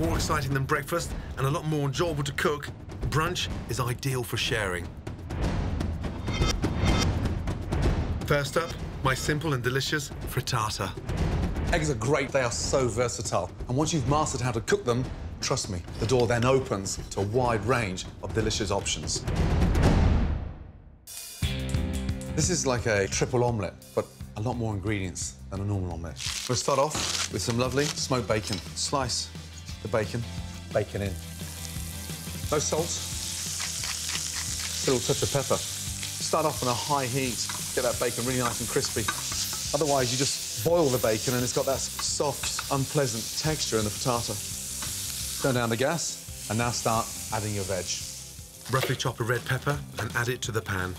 More exciting than breakfast and a lot more enjoyable to cook, brunch is ideal for sharing. First up, my simple and delicious frittata. Eggs are great, they are so versatile. And once you've mastered how to cook them, trust me, the door then opens to a wide range of delicious options. This is like a triple omelette, but a lot more ingredients than a normal omelette. We'll start off with some lovely smoked bacon. Slice the bacon, bacon in. No salt, a little touch of pepper. Start off on a high heat, get that bacon really nice and crispy. Otherwise, you just boil the bacon and it's got that soft, unpleasant texture in the frittata. Turn down the gas and now start adding your veg. Roughly chop a red pepper and add it to the pan.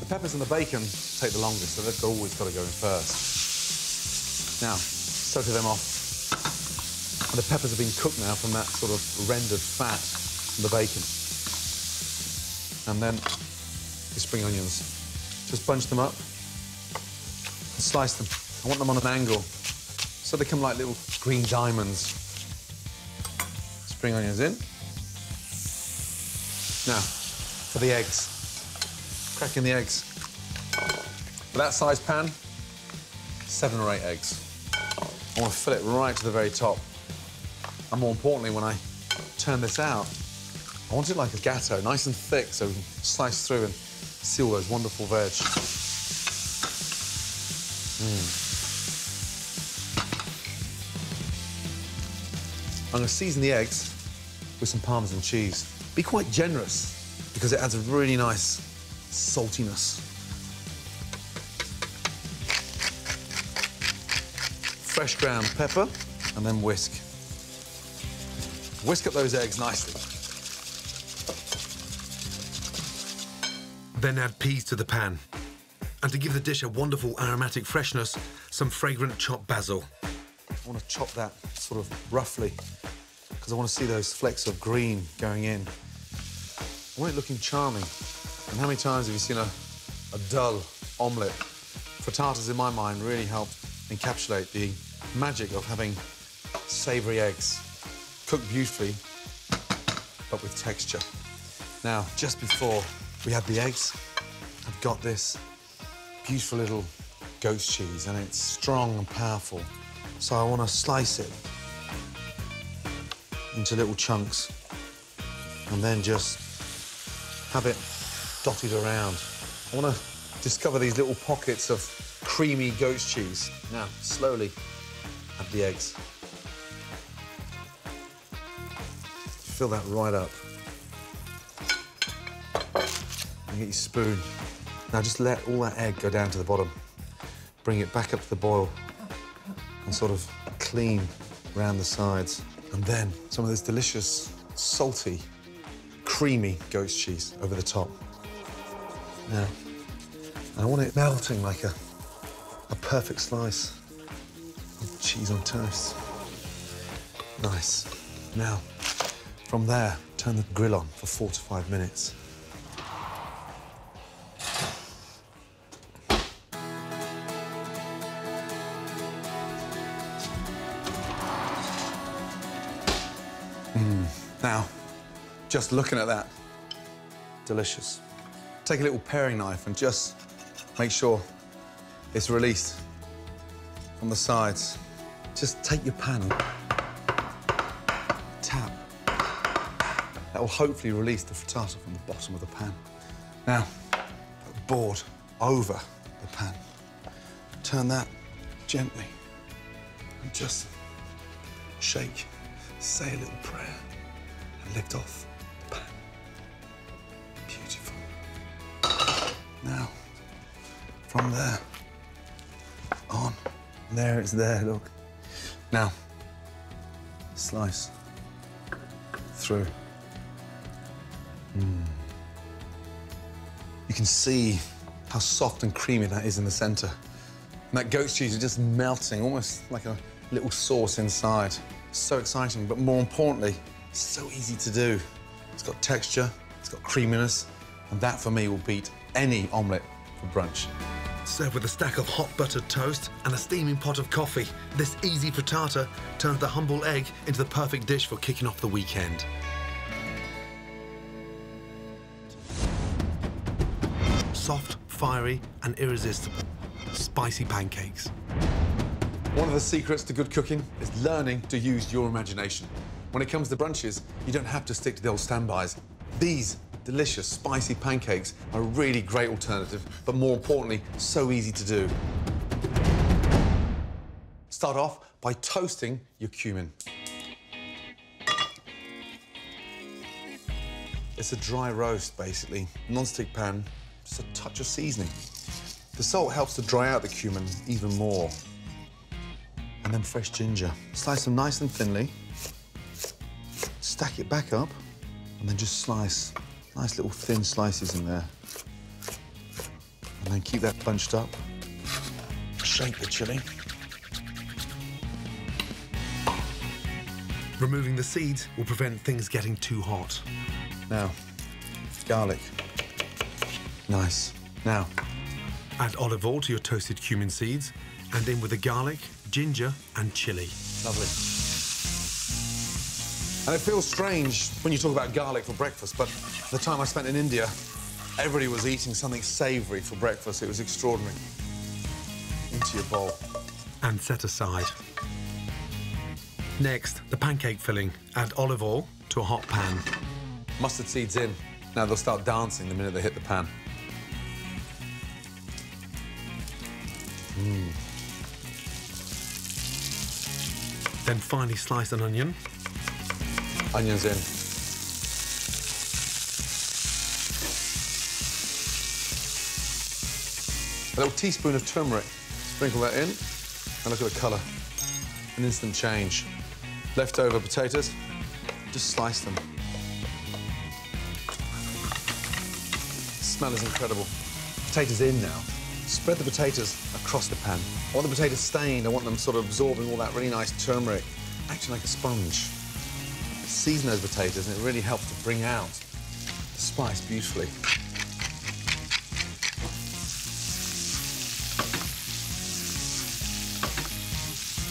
The peppers and the bacon take the longest, so they've always got to go in first. Now, soak them off. And the peppers have been cooked now from that sort of rendered fat from the bacon. And then the spring onions. Just bunch them up and slice them. I want them on an angle so they come like little green diamonds. Spring onions in. Now, for the eggs. Cracking the eggs. For that size pan, seven or eight eggs. I want to fill it right to the very top. And more importantly, when I turn this out, I want it like a gateau, nice and thick, so we can slice through and see all those wonderful veg. Mm. I'm going to season the eggs with some Parmesan cheese. Be quite generous because it adds a really nice saltiness. Fresh ground pepper and then whisk. Whisk up those eggs nicely. Then add peas to the pan. And to give the dish a wonderful aromatic freshness, some fragrant chopped basil. I want to chop that sort of roughly because I want to see those flecks of green going in. I want it looking charming. And how many times have you seen a, a dull omelette? Frittatas, in my mind, really help encapsulate the magic of having savoury eggs, cooked beautifully, but with texture. Now, just before we add the eggs, I've got this beautiful little goat's cheese, and it's strong and powerful. So I want to slice it into little chunks and then just have it dotted around. I want to discover these little pockets of creamy goat's cheese. Now, slowly add the eggs. Fill that right up. And get your spoon. Now just let all that egg go down to the bottom. Bring it back up to the boil and sort of clean around the sides. And then some of this delicious, salty, creamy goat's cheese over the top. Now, I want it melting like a, a perfect slice of cheese on toast. Nice. Now, from there, turn the grill on for four to five minutes. Mm. Now, just looking at that, delicious. Take a little paring knife and just make sure it's released from the sides. Just take your pan That will hopefully release the frittata from the bottom of the pan. Now, put the board over the pan. Turn that gently and just shake. Say a little prayer and lift off the pan. Beautiful. Now, from there on, there it's there, look. Now, slice through. Mm. You can see how soft and creamy that is in the center. And that goat's cheese is just melting, almost like a little sauce inside. So exciting, but more importantly, so easy to do. It's got texture, it's got creaminess, and that for me will beat any omelette for brunch. Served with a stack of hot buttered toast and a steaming pot of coffee, this easy frittata turns the humble egg into the perfect dish for kicking off the weekend. Soft, fiery, and irresistible. Spicy pancakes. One of the secrets to good cooking is learning to use your imagination. When it comes to brunches, you don't have to stick to the old standbys. These delicious, spicy pancakes are a really great alternative, but more importantly, so easy to do. Start off by toasting your cumin. It's a dry roast, basically. Non-stick pan, just a touch of seasoning. The salt helps to dry out the cumin even more. And then fresh ginger. Slice them nice and thinly. Stack it back up, and then just slice nice little thin slices in there. And then keep that bunched up. Shake the chili. Removing the seeds will prevent things getting too hot. Now, garlic. Nice. Now, Add olive oil to your toasted cumin seeds and in with the garlic, ginger, and chili. Lovely. And it feels strange when you talk about garlic for breakfast, but the time I spent in India, everybody was eating something savoury for breakfast. It was extraordinary. Into your bowl. and set aside. Next, the pancake filling. Add olive oil to a hot pan. Mustard seeds in. Now they'll start dancing the minute they hit the pan. Mm. Then finely slice an onion, Onions in. A little teaspoon of turmeric. Sprinkle that in. And look at the colour. An instant change. Leftover potatoes. Just slice them. smell is incredible. Potatoes in now. Spread the potatoes across the pan. I want the potatoes stained. I want them sort of absorbing all that really nice turmeric, acting like a sponge. Season those potatoes, and it really helps to bring out the spice beautifully.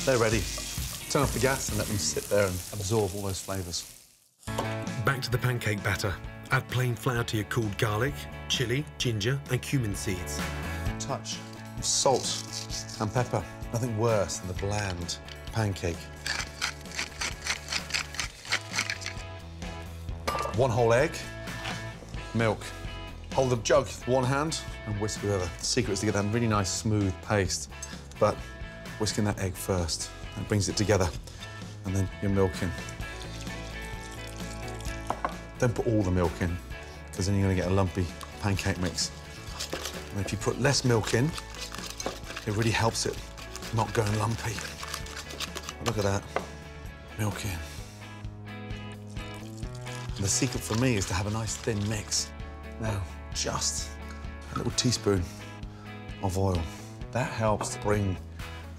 They're ready. Turn off the gas and let them sit there and absorb all those flavours. back to the pancake batter. Add plain flour to your cooled garlic, chili, ginger, and cumin seeds. Touch of salt and pepper. Nothing worse than the bland pancake. One whole egg, milk. Hold the jug with one hand and whisk with the other. The secret is to get that really nice smooth paste, but whisking that egg first. That brings it together, and then your milk in. Don't put all the milk in, because then you're going to get a lumpy pancake mix. And if you put less milk in, it really helps it not going lumpy. Look at that. Milk in. And the secret for me is to have a nice thin mix. Now, just a little teaspoon of oil. That helps to bring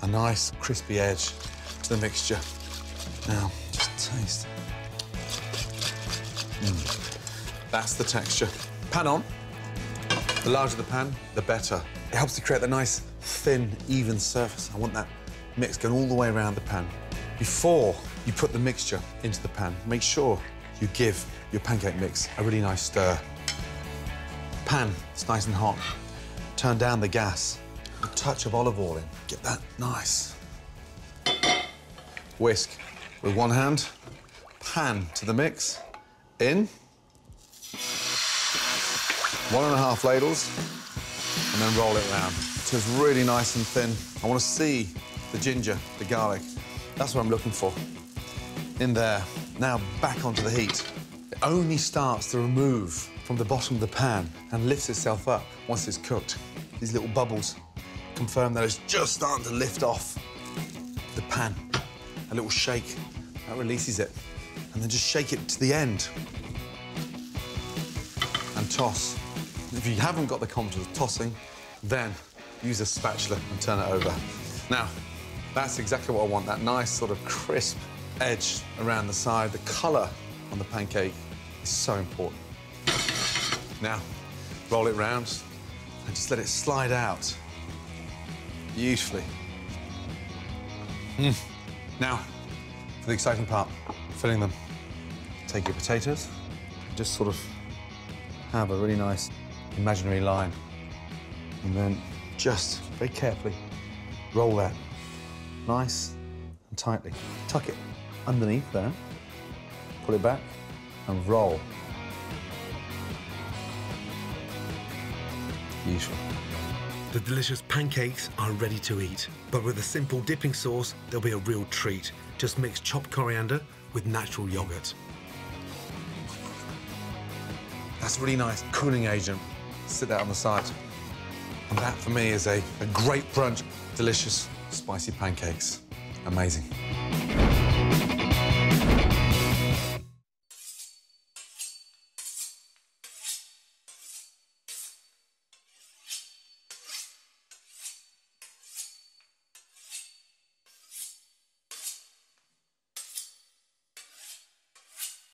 a nice crispy edge to the mixture. Now, just taste. Mm. That's the texture. Pan on. The larger the pan, the better. It helps to create a nice, thin, even surface. I want that mix going all the way around the pan. Before you put the mixture into the pan, make sure you give your pancake mix a really nice stir. Pan is nice and hot. Turn down the gas. A touch of olive oil in. Get that nice. Whisk with one hand. Pan to the mix. In. One and a half ladles, and then roll it round. So it's really nice and thin. I want to see the ginger, the garlic. That's what I'm looking for. In there. Now back onto the heat. It only starts to remove from the bottom of the pan and lifts itself up once it's cooked. These little bubbles confirm that it's just starting to lift off the pan. A little shake, that releases it. And then just shake it to the end and toss. If you haven't got the confidence of tossing, then use a spatula and turn it over. Now, that's exactly what I want, that nice sort of crisp edge around the side. The colour on the pancake is so important. Now, roll it round and just let it slide out beautifully. Mm. Now, for the exciting part, filling them. Take your potatoes, just sort of have a really nice imaginary line. And then just very carefully roll that nice and tightly. Tuck it underneath there, pull it back and roll. Beautiful. The delicious pancakes are ready to eat, but with a simple dipping sauce, they'll be a real treat. Just mix chopped coriander with natural yogurt. That's really nice cooling agent. Sit that on the side. And that, for me, is a, a great brunch. Delicious, spicy pancakes. Amazing.